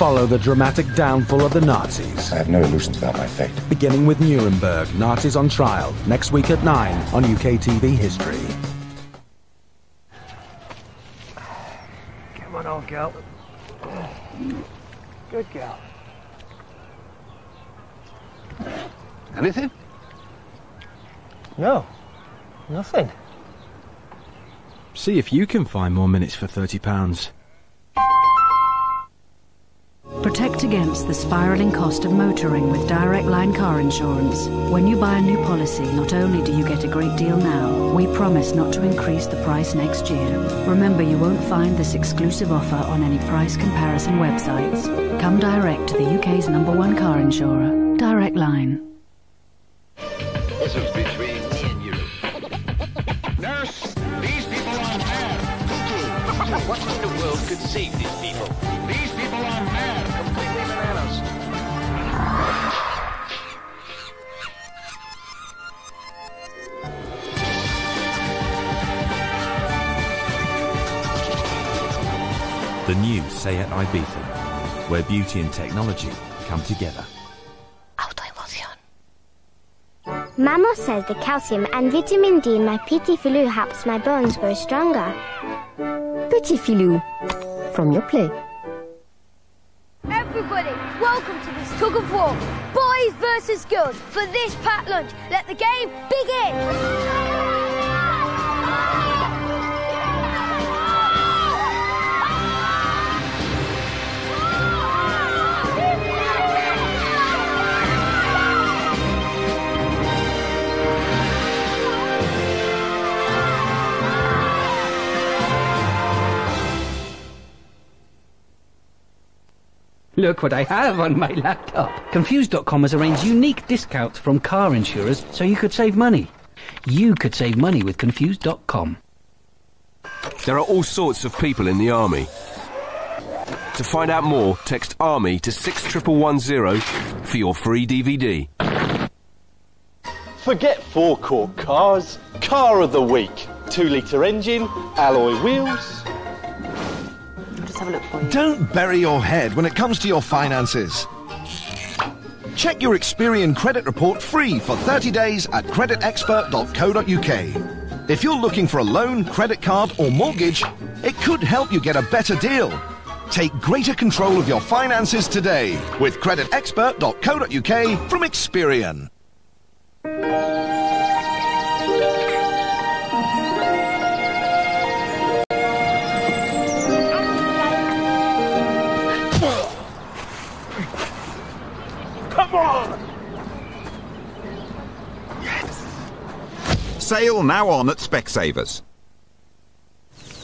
Follow the dramatic downfall of the Nazis. I have no illusions about my fate. Beginning with Nuremberg, Nazis on Trial, next week at 9 on UK TV History. Come on, old girl. Good girl. Anything? No, nothing. See if you can find more minutes for £30. Protect against the spiralling cost of motoring with Direct Line car insurance. When you buy a new policy, not only do you get a great deal now, we promise not to increase the price next year. Remember, you won't find this exclusive offer on any price comparison websites. Come direct to the UK's number one car insurer, Direct Line. The at Ibiza, where beauty and technology come together. Mama says the calcium and vitamin D in my Petit Filou helps my bones grow stronger. Petit Filou, from Yoplait. Everybody, welcome to this tug of war. Boys versus girls for this packed lunch. Let the game begin. Look what I have on my laptop. Confused.com has arranged unique discounts from car insurers so you could save money. You could save money with Confused.com. There are all sorts of people in the army. To find out more, text ARMY to 61110 for your free DVD. Forget forecourt cars. Car of the week. Two litre engine, alloy wheels. Have a look for you. Don't bury your head when it comes to your finances. Check your Experian credit report free for 30 days at creditexpert.co.uk. If you're looking for a loan, credit card, or mortgage, it could help you get a better deal. Take greater control of your finances today with creditexpert.co.uk from Experian. Sale now on at Specsavers.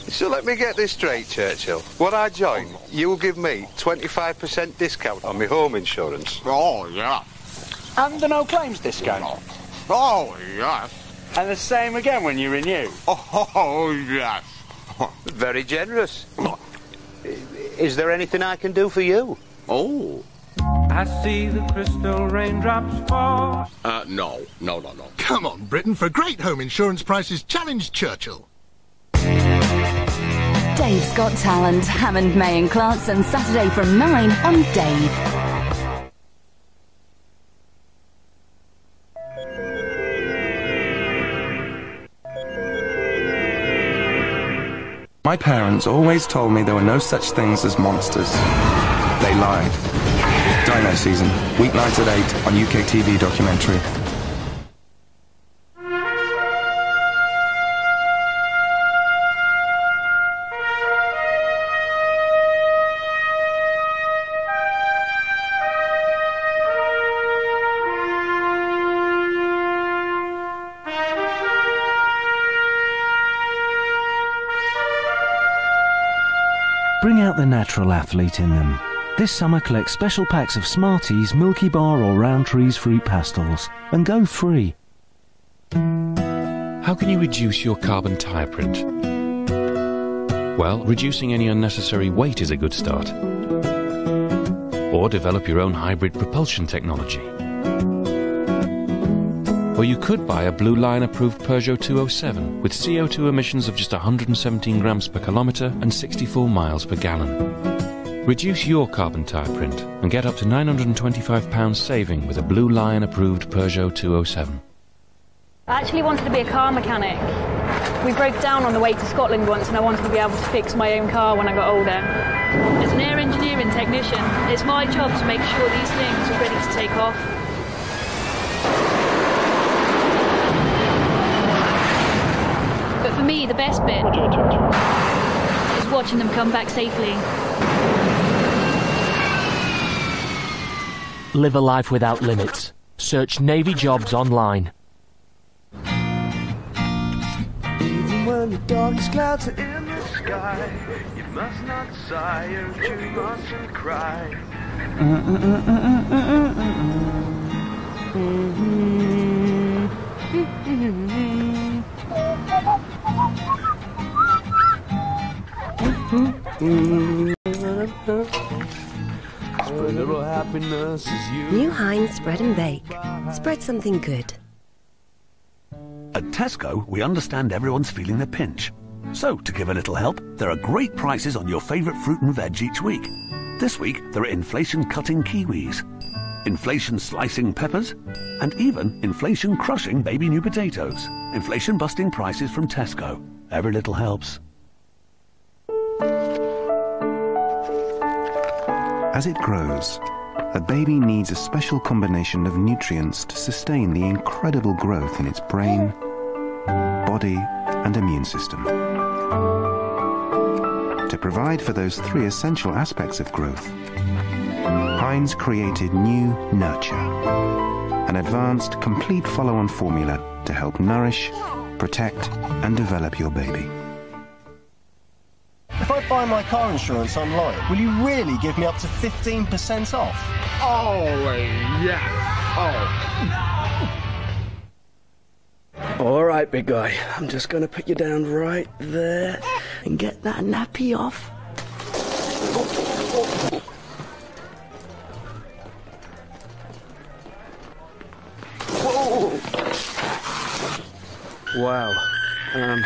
So let me get this straight, Churchill. When I join, you will give me 25% discount on my home insurance. Oh, yeah. And the no claims discount. Oh, yes. And the same again when you renew. Oh, yes. Very generous. Is there anything I can do for you? Oh. I see the crystal raindrops fall. Uh, no, no, no, no. Come on, Britain, for great home insurance prices, challenge Churchill. Dave's Got Talent, Hammond, May and Clarkson, Saturday from 9 on Dave. My parents always told me there were no such things as monsters. They lied. Dino Season, weeknights at 8 on UK TV documentary. Bring out the natural athlete in them. This summer collect special packs of Smarties, Milky Bar or Rowntree's fruit pastilles and go free. How can you reduce your carbon tyre print? Well, reducing any unnecessary weight is a good start. Or develop your own hybrid propulsion technology. Or you could buy a Blue Lion approved Peugeot 207 with CO2 emissions of just 117 grams per kilometre and 64 miles per gallon. Reduce your carbon tyre print and get up to £925 saving with a Blue Lion approved Peugeot 207. I actually wanted to be a car mechanic. We broke down on the way to Scotland once and I wanted to be able to fix my own car when I got older. As an air engineering technician, it's my job to make sure these things are ready to take off. But for me, the best bit is watching them come back safely. Live a life without limits. Search Navy jobs online. Even when the darkest clouds are in the sky, you must not sigh, you mustn't cry. A happiness is you. New Heinz Spread and Bake. Spread something good. At Tesco, we understand everyone's feeling the pinch. So, to give a little help, there are great prices on your favourite fruit and veg each week. This week, there are inflation cutting kiwis, inflation slicing peppers, and even inflation crushing baby new potatoes. Inflation busting prices from Tesco. Every little helps. As it grows, a baby needs a special combination of nutrients to sustain the incredible growth in its brain, body, and immune system. To provide for those three essential aspects of growth, Heinz created new Nurture, an advanced, complete follow-on formula to help nourish, protect, and develop your baby. If I buy my car insurance online, will you really give me up to 15% off? Oh, yeah. Oh. All right, big guy. I'm just going to put you down right there and get that nappy off. Whoa. Wow. Um.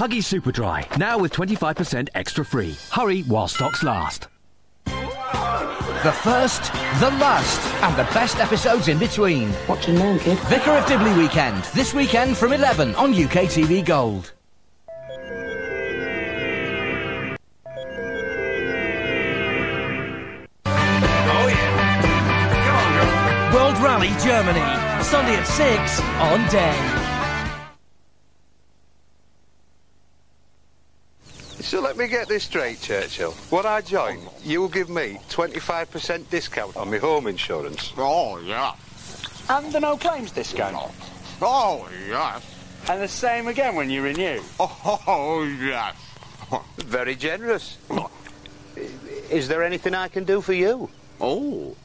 Huggy Super Dry, now with 25% extra free. Hurry while stocks last. The first, the last, and the best episodes in between. Watching now, kid. Vicar of Dibley Weekend, this weekend from 11 on UK TV Gold. World Rally Germany, Sunday at 6 on Dave. So let me get this straight, Churchill. When I join, you will give me 25% discount on my home insurance. Oh, yeah. And the no claims discount. Oh, yes. And the same again when you renew. Oh, yes. Very generous. Is there anything I can do for you? Oh.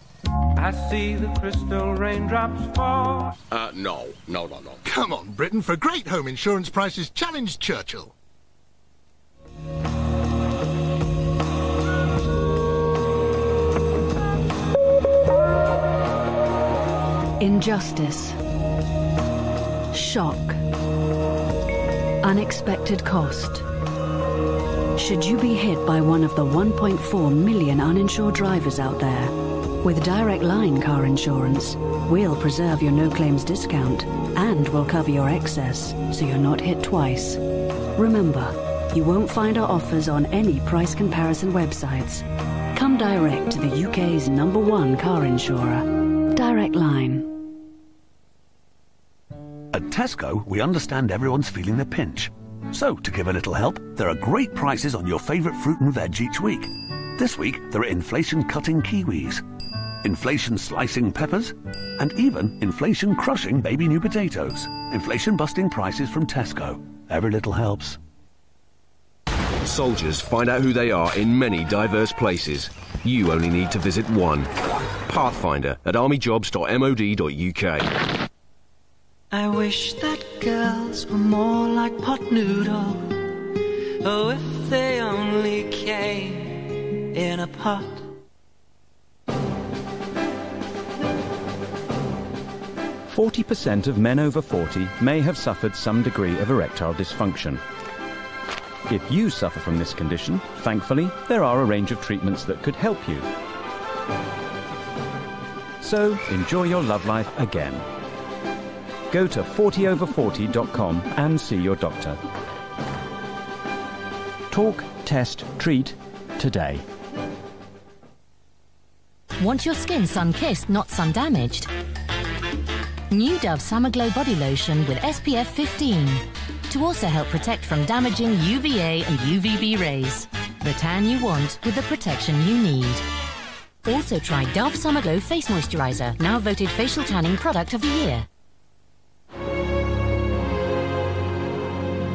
I see the crystal raindrops fall. Uh, no, no, no, no. Come on, Britain, for great home insurance prices, challenge Churchill. Injustice. Shock. Unexpected cost. Should you be hit by one of the 1.4 million uninsured drivers out there? With Direct Line car insurance, we'll preserve your no claims discount and we'll cover your excess so you're not hit twice. Remember, you won't find our offers on any price comparison websites. Come direct to the UK's number one car insurer, Direct Line. At Tesco, we understand everyone's feeling the pinch. So, to give a little help, there are great prices on your favourite fruit and veg each week. This week, there are inflation cutting kiwis, inflation slicing peppers, and even inflation crushing baby new potatoes. Inflation busting prices from Tesco. Every little helps. Soldiers find out who they are in many diverse places. You only need to visit one. Pathfinder at armyjobs.mod.uk. I wish that girls were more like pot noodle. Oh, if they only came in a pot. 40% of men over 40 may have suffered some degree of erectile dysfunction. If you suffer from this condition, thankfully, there are a range of treatments that could help you. So, enjoy your love life again. Go to 40over40.com and see your doctor. Talk, test, treat today. Want your skin sun-kissed, not sun-damaged? New Dove Summer Glow Body Lotion with SPF 15 to also help protect from damaging UVA and UVB rays. The tan you want with the protection you need. Also try Dove Summer Glow Face Moisturizer, now voted Facial Tanning Product of the Year.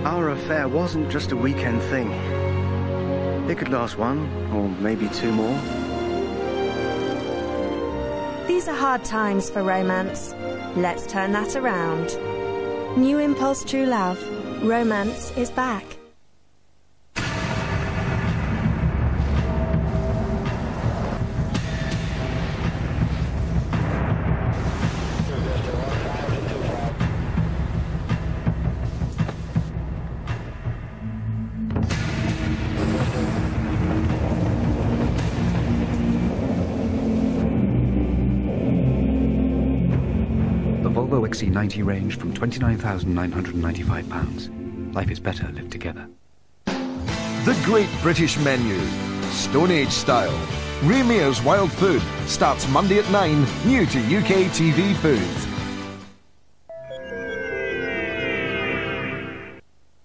Our affair wasn't just a weekend thing. It could last one, or maybe two more. These are hard times for romance. Let's turn that around. New Impulse True Love. Romance is back. Volvo XC90 range from £29,995. Life is better lived together. The Great British Menu. Stone Age style. Ray Wild Food starts Monday at 9, new to UK TV Foods.